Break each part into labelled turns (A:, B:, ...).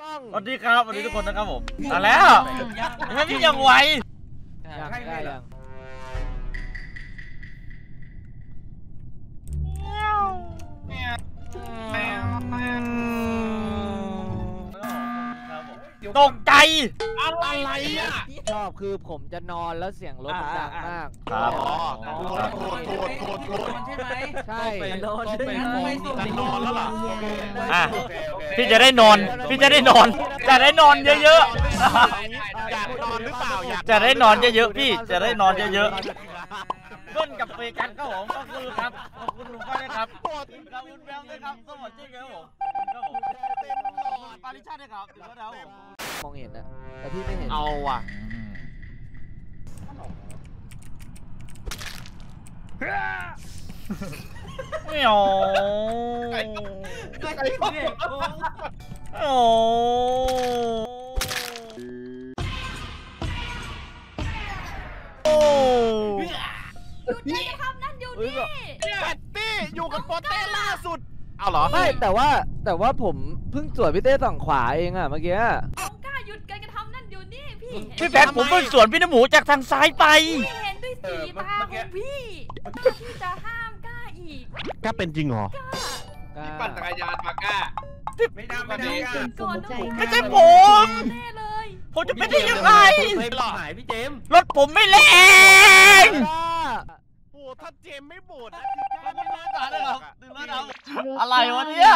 A: กล้อง
B: สวัสดีครับสวัสดีทุกคนนะครับผมมาแล้วไม่พี่ยังไว
A: ยังได้ยัง
B: ตกใจ
C: อะไรอะ
A: ชอบคือผมจะนอนแล้วเสียงรถมันดังมาก
B: ครับ
C: อ๋อโทษโทษโทษโทษ
D: ใช่ไหม
A: ใช่
D: นอน
C: ต้องเป็น
D: ไม่
C: ฟ
D: สุ
C: อง
D: ด
C: จะนอนแล้วล่ะ
B: อะพี่จะได้นอน พี่จะได้นอน จะได้นอนเยอะ
C: อยากนอนหรือเปล่าอยาก
B: ๆจะได้นอนเยอะๆพี่ จะได้นอนเยอะๆ เบิ้ลกับเฟกันครับผมก็คือครับขอบคุณลุงก้อยนะครับขอบคุณแบงค์ด้วยครับสวัสดีครับผมครับผมปาริชาติด้วยครับถึงแล้วครับผม
A: มองเห็นนะแต่พี่ไม่เห็น
C: เอาว่ะ
B: ไม่เอาโอ้โอ้
C: ตี้อยู่กับโปเต้ล่าสุด เอาเหรอ
A: ไม่แต่ว่าแต่ว่าผมเพิ่งสวนพี่เต้ฝั่งขวาเองอะเมื่อกี้
E: น้องกล้าหยุดการกระทำนั่นอยู่นี่พี่เห็น
B: พี่แพทผมเพิ่งสวนพี่น้ำหมูจากทางซ้ายไป
E: พี่เห็นด้วยสีตาของพี่พี่จะห้ามกล้าอีก
C: แค่เป็นจริงเหรอ
E: กล้า
F: ปั่นจักรยานมาก้าไม่ได้ไม่ได้
E: ก่อนน้อง
B: ไม่ใช่ผม
E: แน่เลย
B: ผมจะเป็นได้ยังไง
F: ไม่หลอกหายพี่เจมส์
B: รถผมไม่แรง
C: โอ้ ถ้าเจมไม่บ่นนะ
B: อะไรวะเนี่ย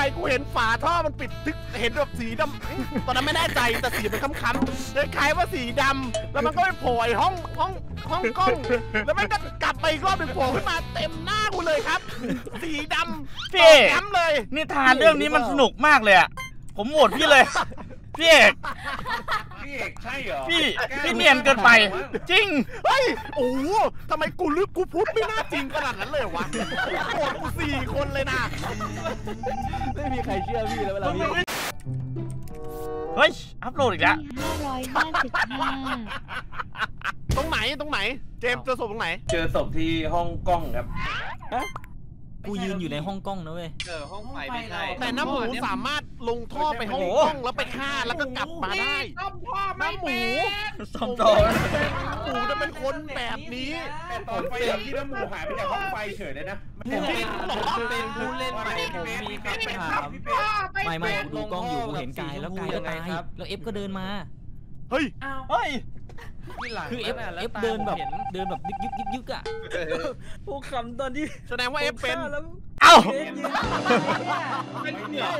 C: ไฟกูเห็นฝาท่อมันปิดทึกเห็นแบบสีดำตอนนั้นไม่แน่ใจแต่สีมันค้ำๆคล้ายๆว่าสีดำแล้วมันก็ไปโผล่ไอ้ห้องห้องห้องกล้อง แล้วมันก็กลับไปอีกรอบหนึ่งโผล่ขึ้นมาเต็มหน้ากูเลยครับ สีดำ
B: พี่
C: ย้ำเลย
B: นิทานเรื่องนี้มันสนุกมากเลยอะผมโหวตพี่เลย พี่เอก
F: พี่เอกใช่เหรอ
B: พี่พี่เนียนเกินไป จริง
C: เฮ้ย โอ้โหทำไมกูลึกกูพูดไม่น่าจริงขนาดนั้นเลยวะโกรธกูสี่คนเลยนะ
A: ไม่มีใครเชื่อพี่แล้วเวลาพี่
B: เฮ้ย อัพโหลดอีกแล้ว
G: ห้าร้อยห้าสิบห้า
C: ตรงไหน ตรงไหน เจมส์เจอศพตรงไหน
F: เจอศพที่ห้องกล้องครับ
H: กูยืนอยู่ในห้องกล้องนะเว้ย
F: เจอห้องไฟไม่ใช่
C: แต่น้ำหมูสามารถลงท่อไปห้อง
B: โอ้
C: ก
B: โห
C: ล้องแล้วไปฆ่าแล้วก็กลับมาได้น้ำหมู
B: ซ่อมต่อ
C: หมูจะเป็นคนแบบนี้
F: ตอนไฟที่น้ำหมูหายไปจากห้องไฟเฉยเลยนะ
C: ผมเป็นหรอ
H: เป็นผู้เล่นใหม่ผมมีคำถามไม่ไม่กูดูกล้องอยู่กูเห็นกายแล้วกายก็ตายแล้วเอฟก็เดินมา
C: เฮ้ย
B: เฮ้ย
H: คือเอฟเอฟเดินแบบเดินแบบยึกยึกยึกยึกอะ
D: ผู้คำตอนที่
C: แสดงว่าเอฟเป็น
D: แล้ว
B: เอ้า
F: ไม่เหนียว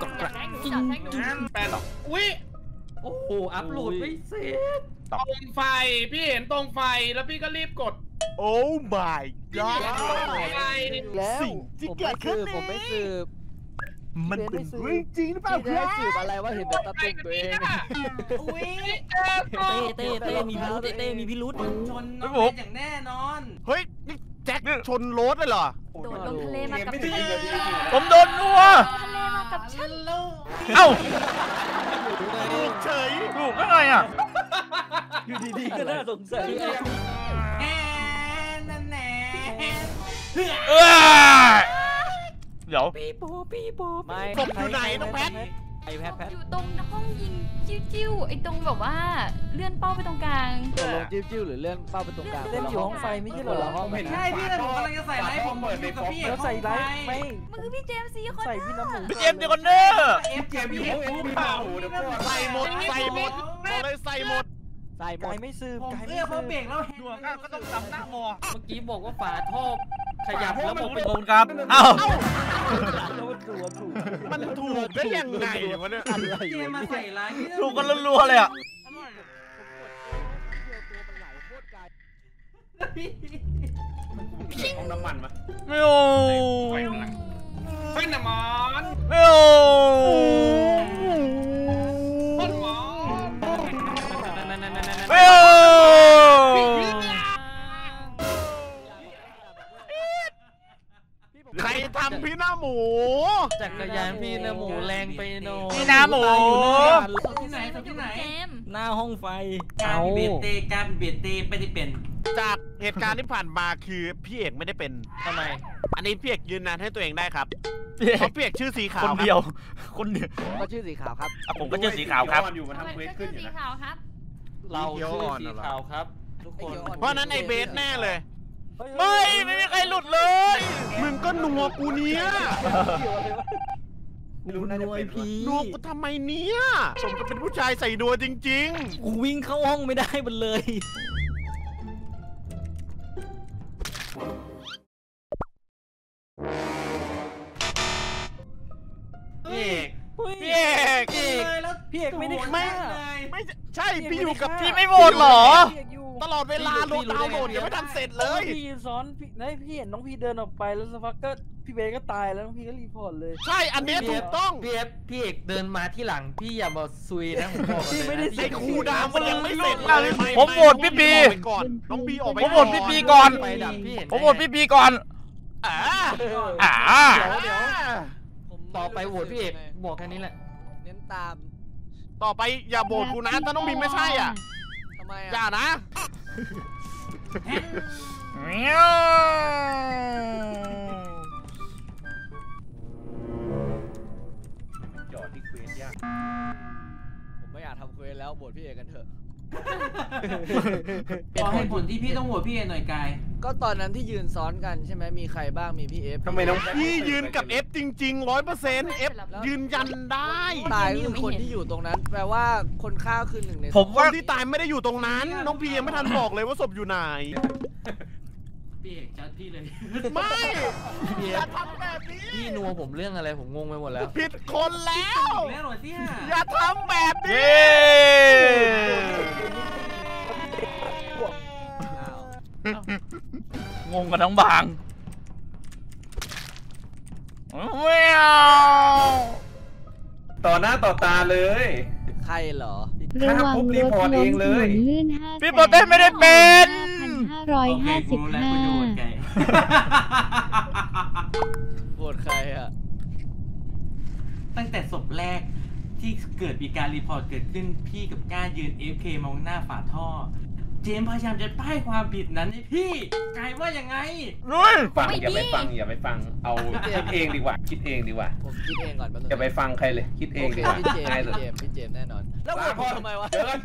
H: กดกระ
E: แทงหนูจับแทงหนู
F: แปลหรอกอุ้ย
D: โอ้โหอัพโหลดไม่เสร็จ
F: ตรงไฟพี่เห็นตรงไฟแล้วพี่ก็รีบกด
C: โอ้ my
F: พี่
C: god
F: เห็นตรงไฟ
A: แล้ว
C: สิ่งที่
A: ผม
C: เกิ
A: ไม่
C: ดขึ้
A: สื
C: น
A: บผมไม่สืบ
C: มันเป็นเรื่องจริงหรือเปล่า
A: พี่
C: ค
A: จะ
C: รั
A: ให้
C: บ
A: สืบอะไรว่าเห็นแต่ตาตุ่มตัวเอง
F: อุ้ยเจอศ
H: เต้
F: พ
H: เต้เต้มีพิรุษเต้มีพิรุษ
D: ชนน้อง
B: ผม
D: เป็นอย่างแน่นอน
C: เฮ้ยนี่แจ็คชนโรถเลยเหรอ
E: โดดลงทะเลมากับ
F: ไม่
E: ฉัน
F: ถึงนาที
B: ผมโดนนัว
E: ทะเลมากับฉัน
B: เอ้า
C: ถูกเฉย
B: ถูกได้ไงอะ
D: อยู่ดีๆก็น่าสงสัยแอนนั่นแน่
B: เอ้ยเดี๋ยว
H: ปีโป้ปีโป้
A: ไม่
C: ศพอยู่ไหนน้องแพท
H: ไอแพทแพท
E: อยู่ตรงห้องยิงจิ้วๆไอ้ตรงแบบว่าเลื่อนเป้าไปตรงกลาง
A: ตกลงจิ้วจิ้วหรือเลื่อนเป้าไปตรงกลาง
E: เล่นอยู่ห้องไฟไม่ใช่เหรอ
A: คนละห้อง
D: ใช่พี่แต่ผมกำลังจะใส่ไลฟ์ผมอยู่กับพี่
A: แล้วใส่ไลฟ์ไม่
E: มันคือพี่เจมส์ซีคน
A: ใส่พี่น้ำหมู
B: พี่เจมส์เดียวกันเนอร์
D: เอฟเจมส์พี่เอฟพี่เปล่า
C: ใส่หมดใส่หมดเอาเลยใส่หมด
A: ใส่หมดไม่สืบ
D: ผมเสื้อเขาเบรกแล้ว
B: ดวงก็ต้องจำหน้ามอ
H: เมื่อกี้บอกว่าฝาท่อขยับแล้วบอกเป็น
B: ขอบคุณครับเอ้า
A: แล้ว มันตัวถูก
C: มันถูกได้ยังไงวะเนี่ย
A: อะไร
D: เจ
A: วะ
D: มมา
A: เนี่ย
D: ใส่ร้าย
B: ถูกกันรัวๆเลยอะ
F: ห้องน้ำมันมะ
B: ไม่โอ้
F: ไฟข้างหลังเฮ้ยน้ำมัน
B: ไม่โอ้
H: จักรยานพี่นะหมูแรงไปหน่อย
B: พี่นะหมู
D: ศพที่ไหนศพที่ไหน
E: เกม
H: หน้าห้องไฟ
D: การเบียดเตะการเบียดเตะไม่ได้เป็น
C: จากเหตุการณ์ที่ผ่านมาคือพี่เอกไม่ได้เป็น
H: ทำไม
C: อันนี้พี่เอกยืนยันให้ตัวเองได้ครับ
B: พี่เอ
C: เพ
B: ก
C: ราะพี่เอกชื่อสีขาว
B: คน
C: รับ
B: เดียว คนเดียว
A: ก็ชื่อสีขาวครับ
B: อะผมก็ชื่อสีขาวครับ
E: ทำไมก็ชื่อสีขาวครับ
H: เราชื่อสีขาวครับ ทุกคน
C: เพราะฉะนั้นไอ้เบสแน่เลย
B: ไม่ไม่มีใครหลุดเลย
C: มึงก็นัวกูเนี้ย
H: รู้นะไอพี
C: นัวกูทำไมเนี้ยสมกับเป็นผู้ชายใส่นัวจริง
H: กูวิ่งเข้าห้องไม่ได้มันเลย
C: ๆพี่เอก
B: พี่เอก
H: พี่เอก
D: เลยแล้ว
H: พี่เอกไม่ได้
C: ไม่
H: ฆ่า
C: ไม่ใช่พี่อยู่กับ
B: พี่ไม่โหวตเหรอ
C: ต ลอดเวลาโหลดดาวน์โหลดยังไม่ทันเสร็จเลย
I: พี่ซ้อนพี่นายพี่เห็นน้องพี่เดินออกไปแล้วสักพักก็พี่เบสก็ตายแล้วน้องพี่ก็รีพอร์ตเลย
C: ใช่ อันเนี้ยถูกต้อง
I: พี่เอฟพี่เอกเดินมาที่หลังพี่อย่ามาซุยนะผมบอก
C: พี่ไม่ได้ใส่คูลดาวน์มันยังไม่เสร็จ
B: ไม่
C: เลย
B: ผมโหวตพี่บี
C: ออกไปก่อนน้องบีออกไป
B: ผมโหวตพี่บีก่อน
I: ไฟดับพี่เห็น
B: ผมโหวตพี่บีก่อน
C: อ่า
B: อ่า
I: เดี๋ยวเดี๋ยวต่อไปโหวตพี่เอกบอกแค่นี้แหละ
A: เน้นตาม
C: ต่อไปอย่าโบดกูนะถ้าน้องบีไม่ใช่อะ
A: ทำ ไม
C: อย่า
A: อะ
C: นะ
A: ผมไม่อยากทำเควสแล้วโหวตพี่เอกกันเถอะ
D: ขอให้ผลที่พี่ต้องโหวตพี่เอหน่อยกาย
A: ก็ตอนนั้นที่ยืนซ้อนกันใช่ไหมมีใครบ้างมีพี่เอฟ
C: ทำไมน้อง พี่ยืนกับ F จริงๆร้อยเปอร์เซ็นต์ F ยืนยันได้
A: ตายก็คือคนที่อยู่ตรงนั้น แปลว่าคนฆ่าคือหนึ่งใน
B: ผม
C: ค
B: ว่า
C: นที่ตายไม่ได้อยู่ตรงนั้น น้องพียังไม่ทันบอกเลยว่าศพอยู่ไหน
D: พี่เอกจัดพี่เลย
C: ไม่
I: พี่
C: อย่าทำแบบนี้
I: พี่นัวผมเรื่องอะไรผมงงไปหมดแล้ว
C: ผิดคนแล้ว
D: แน่หน่อยสิฮะ
C: อย่าทำแบบนี้
B: เย้
A: อ้าว
B: งงกันทั้งบางแมว
J: ต่อหน้าต่อตาเลย
A: ใครเหรอ
G: ระวัง
J: ปุ๊บ
G: ร
J: รี
G: ถ
J: พอร์ต
G: ล้
J: เอ
G: ม
J: งเล
G: ถน
J: ย
G: นลื่นห้า
B: พี่โปเต้ไม่ได้เป็น
G: ห้าร้อย
D: โอเค
G: ห้าสิ
D: กู
G: บ
D: รู้แล้ว
G: ห้า
D: กูจะโหวตไก
A: โหวตใครอะ
D: ตั้งแต่ศพแรกที่เกิดมีการรีพอร์ตเกิดขึ้นพี่กับก้ายืน AFK มองหน้าฝาท่อ เจมส์พยายามจะป้ายความผิดนั้นให้พี่กายว่ายังไง
B: รุย
J: ฟังอย่าไปฟังอย่าไปฟังเอาคิดเองดีกว่า คิดเองดีกว่า
A: ผมคิดเองก่อนแป๊บนึง
J: อย่าไปฟังใครเลย คิดเอ
A: โองเค
J: ดีกว่า
A: พี่เจมส์
J: ง่ายสุด
A: พี่เจมส์พี่เจมส์แน่นอน แล้วโหวตผมทำไมวะ
J: เดิน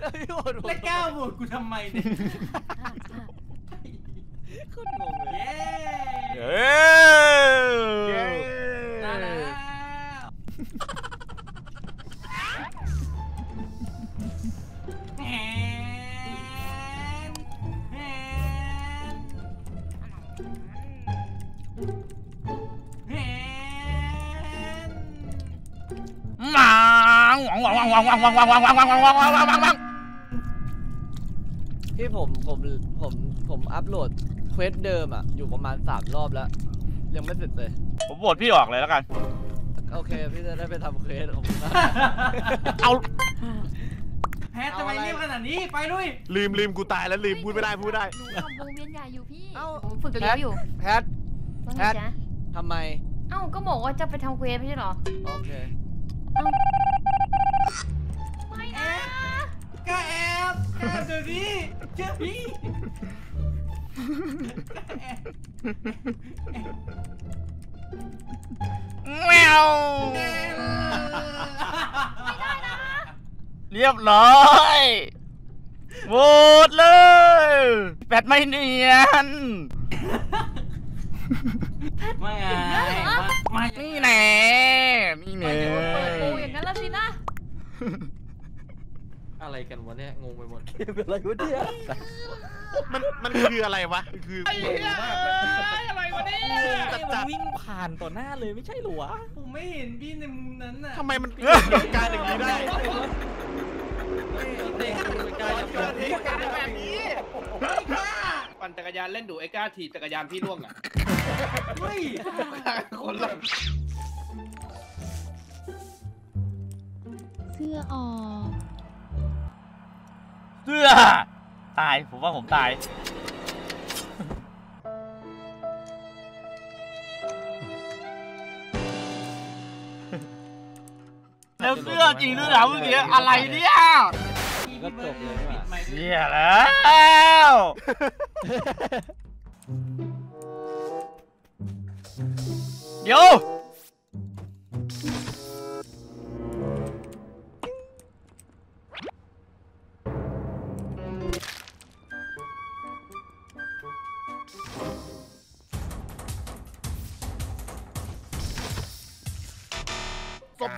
A: แล้วพี่โหวตผม
D: และก้าวโหวตกูทำไมเนี่ย
A: โคตรงงเลย
D: เย้ มแหมหมา
B: วังวังวังวังวังวังวังวังวังวังวังวังวังวังวัง
A: พี่ผมผมผมผมอัพโหลดเควสเดิมอะ อยู่ประมาณสามรอบแล้ว ยังไม่เสร็จเลย
B: ผมโหวตพี่ออกเลยแล้วกัน
A: โอเค พี่จะได้ไปทำเควสของผมนะ
C: เอา
D: แพ ททำไมรีบขนาดนี้ไปลุย
C: ลืมลืมกูตายแล้วลืมพูดไม่ได้พูดไม่ได้
E: หนูทำวงเวียนใหญ่อยู่พี่
A: เอ้า
E: ผมฝึกเลี้ยวอยู่
A: แพท
E: ว่า
A: แพ
E: ไง
A: ท
E: จ๊ะ
A: ทำไม
E: เอ้าก็บอกว่าจะไปทำเควสไม่ใช่เหรอ
A: โอเค
E: เอ้าไม่นะ
D: ก็แอบแอบเดี๋ยวนี้เชื่อพี่
B: แมว เรียบร้อยโหวตเลยแปดไม่เนียน
D: ไม่ไงไม่
B: นี่แน่นี่
E: ไป
B: แน่
E: เดี๋ยวเปิดโปอย่างนั้นละสินะ
I: อะไรกันวะเนี่ยงงไปหมดเป็นอะไรวะเนี่ย
C: มันมันคืออะไรวะคือ
F: ไอ้เหี้ยอะไรวะ เนี่ย
H: มันวิ่งผ่านต่อหน้าเลยไม่ใช่เหรอวะ
D: ผมไม่เห็นพี่ในมุมนั้นน่ะ
C: ทำไมมันเกิดเหตุการณ์อย่างนี้ได้
F: ปั่นจักรยานเล่นดูไอ้ก้าถีบจักรยานพี่ล่วงอะ
D: เฮ้ย
F: คนละ
G: เสื้อออก
B: เสื้อตายผมว่าผมตาย เสื้อจริงด้วยเหรอเมื่อกี้อะไรเนี่ย
A: ก็จบเลยว่ะ
B: เชี่ยแล้วเดี๋ยว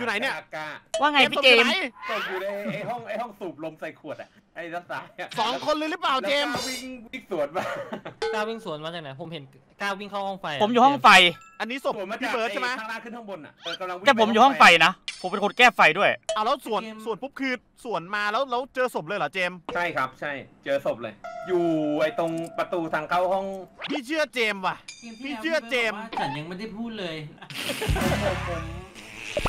C: อยู่ไหนเนี่ย
J: กล้า
B: ว่าไงพี่เจมส์
J: ศพอยู่ในไอ้ห้องไอ้ห้องสูบลมใส่ขวดอะไอ้ด้านซ้ายะ
C: สองคนเลยหรือเปล่าเจมส์
J: แล้วก็วิ่งวิ่งสวนมา
H: ก้าววิ่งสวนมาจากไหนผมเห็นก้าววิ่งเข้าห้องไฟะ
B: ผมอยู่ห้องไฟ
C: อันนี้ศพ
J: สวนมา
C: พี่
J: จาก
C: เบิร์ดใช่ไหม
J: อ้ข้างล่างขึ้นข้างบนอะเออกำลังวิ่
B: แต่ผมอยู่ห้องไฟนะ ผมเป็นคนแก้ไฟด้วย
C: เอาแล้วส่วนส่วนปุ๊บคือส่วนมาแล้วแล้วเจอศพเลยเหรอเจมส์
J: ใช่ครับ ใช่ เจอศพเลย อยู่ไอ้ตรงประตูทางเข้าห้อง
C: พี่เชื่อเจมส์ว่ะ พี่เชื่อเจมส์
D: ฉันยังไม่ได้พูดเลย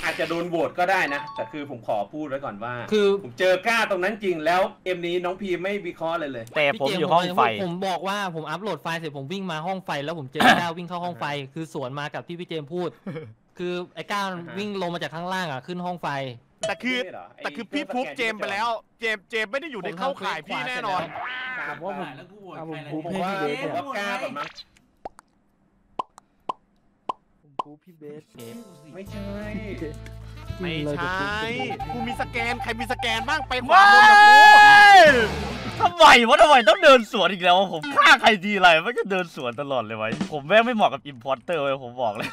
J: อาจจะโดนโหวตก็ได้นะ แต่คือผมขอพูดไว้ก่อนว่า
H: คือ
J: ผมเจอกล้าตรงนั้นจริงแล้วเอ็มนี้น้องพีไม่วิเคราะห์เลยเลย
B: แต่ผม
H: พี่เจ
B: อยู่ห้องไฟ
H: ผมบอกว่าผมอัพโหลดไฟล์เสร็จผมวิ่งมาห้องไฟ แล้วผมเจอก้าววิ่งเข้าห้องไฟ คือสวนมากับที่พี่เจมส์พูด คือไอ้ก้าว
J: อ่าฮะ
H: วิ่งลงมาจากข้างล่างอะขึ้นห้องไฟ
C: แต่คือ
J: ไม่เหรอไแต่
C: คือพี่พุบเจมส์ไปแล้ว เจมส์เจมส์ไม่ได้อยู่ในเข้าข่ายพี่แน่นอน
J: ครับ
I: ว่าผม
D: แล้วกูโหวต
I: อะผม
D: ใครล่ะ
I: พูด
J: ผม
I: ให้
J: ว่า
I: พี่เบส
J: ผม
I: เนี่ย
J: ว่ากล้าแบบมั้ง
I: ผมพูดพี่เบส
J: ไม่ใช่
C: ไม่
I: เราจะ
C: ใช่
I: พูดเป็น
C: กูมีสแกน ใครมีสแกนบ้างไปขวา
B: ว้า
C: บนกับกู
B: ยทำไมวะทำไมต้องเดินสวนอีกแล้ววะผมฆ่าใครทีไรมันก็เดินสวนตลอดเลยวะผมแม่งไม่เหมาะกับอิมพอร์เตอร์เลยผมบอกเลย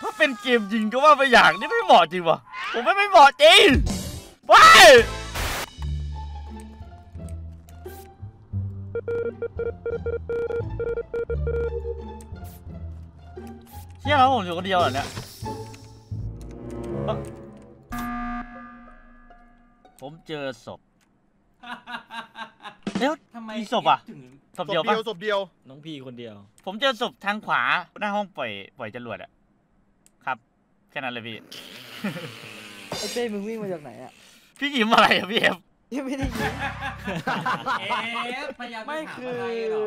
B: ถ้าเป็นเกมจริงก็ว่าไปอย่างนี่ไม่เหมาะจริงวะผมไม่ไม่เหมาะจริงว้าย เชี่ยแล้วผมอยู่คนเดียวเหรอเนี่ยเอ้าผมเจอศพเดี๋ยว
D: ทำไม
B: มีศพอะ
D: ถึง
B: ศ
C: ศ
B: พ
C: พ
B: เดียว
C: เดี
B: ปะ
C: ยวศพเดียว
H: น้องพี่คนเดียว
B: ผมเจอศพทางขวาหน้าห้องปล่อยปล่อยจรวดอะครับแค่นั้นเลยพี่
I: ไอ้เต้มึงวิ่งมาจากไหนอะ
B: พี่ยิ้มอะไรอะพี่เอฟ
I: ยังไม่ได้ยิน
D: เอ๊ะพยายามจะ
I: ไม่
D: ถาม
I: คือ
D: อะไรเหรอ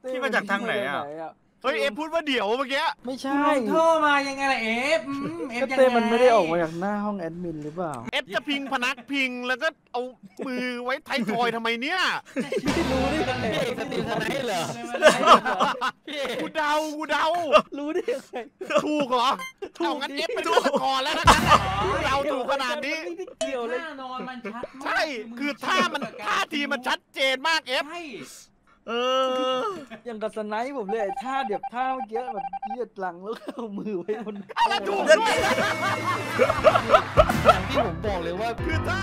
I: เต้
B: พี่มาจากทางไหนอะ
I: มึวิ่งมาจาก
C: เฮ้ยเอฟพูดว่าเดี๋ยวเมื่อกี้
I: ไม่
D: มึ
I: ใช่
D: งโทรมายังไงล่ะเอฟอืมเอฟ
I: ก็
D: ยังไง
I: เต้มันไม่ได้ออกมาจากหน้าห้องแอดมินหรือเปล่า
C: เอฟจะพิงพนักพิงแล้วก็เอามือไว้ท้ายทอยทำไมเนี่ย
I: ไม่รู้ได้ยังไง
H: พี่เอกสตรีมทนายเหรอพี่เอก
C: กูเดากูเดา
I: รู้ได้ยังไง
C: ถูกเหรอเอางั้นเอฟเป็นฆาตกรแล้วนะงั้นน่ะเราถูกขนาดนี้
I: ไม่ได้เกี่ยวเลย
D: ท่านอนมันชัดมาก
C: ใช่คือท่ามันท่าทีมันชัดเจนมากเอฟ
D: ใช่
B: เออ
I: อย่างกับสไนป์ผมเลยไอ้ท่าเดี๋ยวท่าเมื่อกี้แบบเหยียดหลังแล้วก็เอามือไว้บน
C: อะไรถูก
H: อย่างที่ผมบอกเลยว่า
C: คือท่า